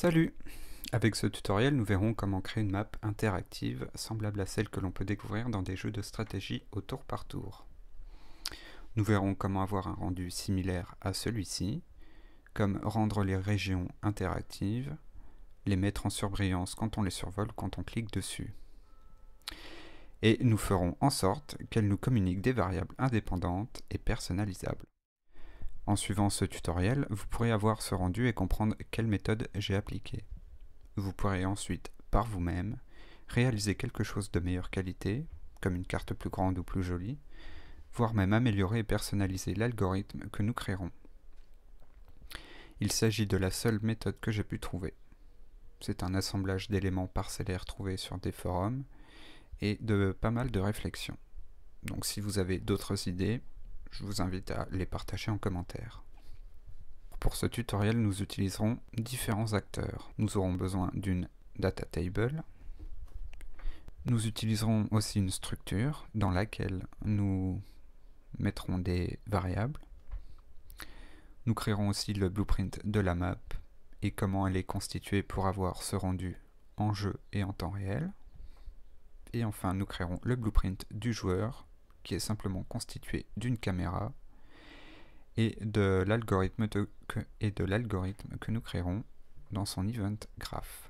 Salut Avec ce tutoriel, nous verrons comment créer une map interactive semblable à celle que l'on peut découvrir dans des jeux de stratégie au tour par tour. Nous verrons comment avoir un rendu similaire à celui-ci, comme rendre les régions interactives, les mettre en surbrillance quand on les survole quand on clique dessus. Et nous ferons en sorte qu'elles nous communiquent des variables indépendantes et personnalisables. En suivant ce tutoriel, vous pourrez avoir ce rendu et comprendre quelle méthode j'ai appliquée. Vous pourrez ensuite, par vous-même, réaliser quelque chose de meilleure qualité, comme une carte plus grande ou plus jolie, voire même améliorer et personnaliser l'algorithme que nous créerons. Il s'agit de la seule méthode que j'ai pu trouver. C'est un assemblage d'éléments parcellaires trouvés sur des forums et de pas mal de réflexions. Donc si vous avez d'autres idées, je vous invite à les partager en commentaire. Pour ce tutoriel, nous utiliserons différents acteurs. Nous aurons besoin d'une data table. Nous utiliserons aussi une structure dans laquelle nous mettrons des variables. Nous créerons aussi le blueprint de la map et comment elle est constituée pour avoir ce rendu en jeu et en temps réel. Et enfin, nous créerons le blueprint du joueur qui est simplement constitué d'une caméra et de l'algorithme que, nous créerons dans son event graph.